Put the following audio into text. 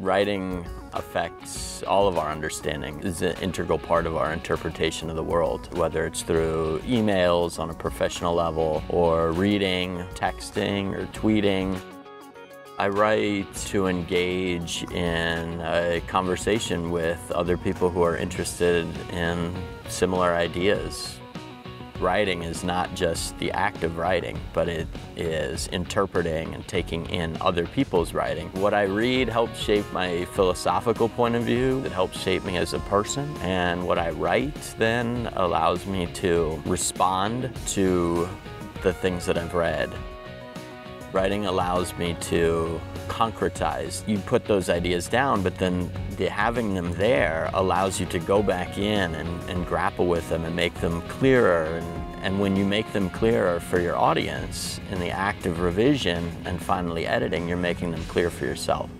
Writing affects all of our understanding, is an integral part of our interpretation of the world, whether it's through emails on a professional level or reading, texting, or tweeting. I write to engage in a conversation with other people who are interested in similar ideas. Writing is not just the act of writing, but it is interpreting and taking in other people's writing. What I read helps shape my philosophical point of view. It helps shape me as a person. And what I write then allows me to respond to the things that I've read. Writing allows me to concretize. You put those ideas down, but then the, having them there allows you to go back in and, and grapple with them and make them clearer. And, and when you make them clearer for your audience in the act of revision and finally editing, you're making them clear for yourself.